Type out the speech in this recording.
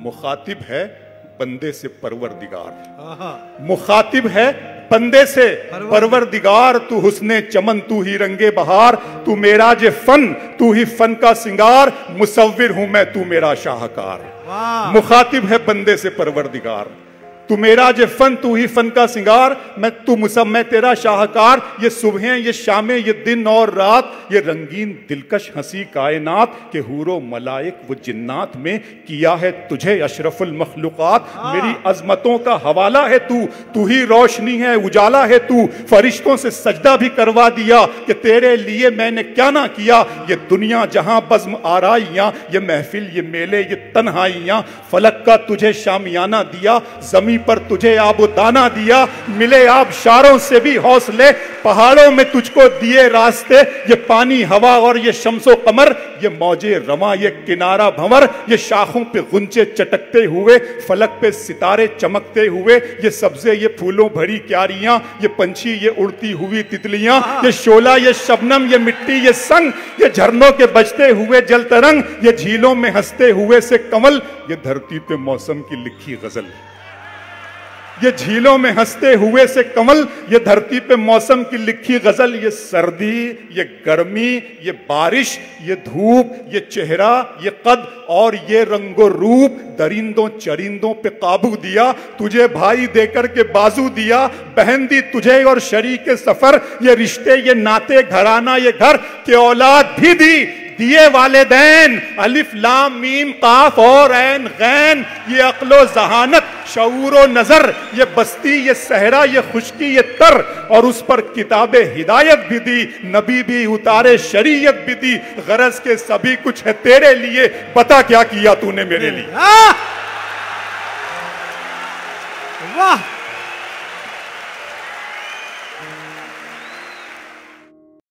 مخاطب ہے بندے سے پروردگار۔ مخاطب ہے بندے سے پروردگار۔ تو حسن چمن تو ہی رنگ بہار تو میرا جے فن تو ہی فن کا سنگار مصور ہوں میں تو میرا شاہکار۔ مخاطب ہے بندے سے پروردگار۔ تو میرا جو فن تو ہی فن کا سنگار میں تو مسم میں تیرا شاہکار۔ یہ صبحیں یہ شامیں یہ دن اور رات۔ یہ رنگین دلکش ہنسی کائنات کہ حور و ملائک و جنات میں کیا ہے تجھے اشرف المخلوقات۔ میری عظمتوں کا حوالہ ہے تو تو ہی روشنی ہے اجالا ہے تو۔ فرشتوں سے سجدہ بھی کروا دیا کہ تیرے لیے میں نے کیا نہ کیا۔ یہ دنیا جہاں بزم آرائیاں یہ محفل یہ میلے یہ تنہائیاں۔ فلک کا تجھے شامیانہ دیا۔ زمین پر تجھے آب و دانہ دیا ملے آب شاروں سے بھی حوصلے پہاڑوں میں تجھ کو دیے راستے یہ پانی ہوا اور یہ شمس و قمر یہ موجے رواں یہ کنارہ بھمر یہ شاخوں پہ غنچے چٹکتے ہوئے فلک پہ ستارے چمکتے ہوئے یہ سبزے یہ پھولوں بھری کیاریاں یہ پنچھی یہ اڑتی ہوئی تتلیاں یہ شولہ یہ شبنم یہ مٹی یہ سنگ یہ جھرنوں کے بجتے ہوئے جل ترنگ یہ جھیلوں میں ہنستے ہوئے سے کمل یہ دھرتی پہ موسم کی لکھی غزل۔ یہ جھیلوں میں ہنستے ہوئے سے کمل، یہ دھرتی پہ موسم کی لکھی غزل، یہ سردی، یہ گرمی، یہ بارش، یہ دھوپ، یہ چہرہ، یہ قد اور یہ رنگ و روپ درندوں چرندوں پہ قابو دیا، تجھے بھائی دے کر کے بازو دیا، بہن دی تجھے اور شریک سفر، یہ رشتے، یہ ناتے گھرانہ، یہ گھر، کہ اولاد بھی دی، دیے والدین، الف لام میم، قاف اور عین، غین، یہ عقل و ذہانت شعور و نظر، یہ بستی، یہ صحرا، یہ خشکی، یہ تر، اور اس پر کتاب ہدایت بھی دی، نبی بھی، اتارے شریعت بھی دی، غرض کے سبھی کچھ ہے تیرے لیے بتا کیا کیا تو نے میرے لیے؟ ہاں!